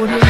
would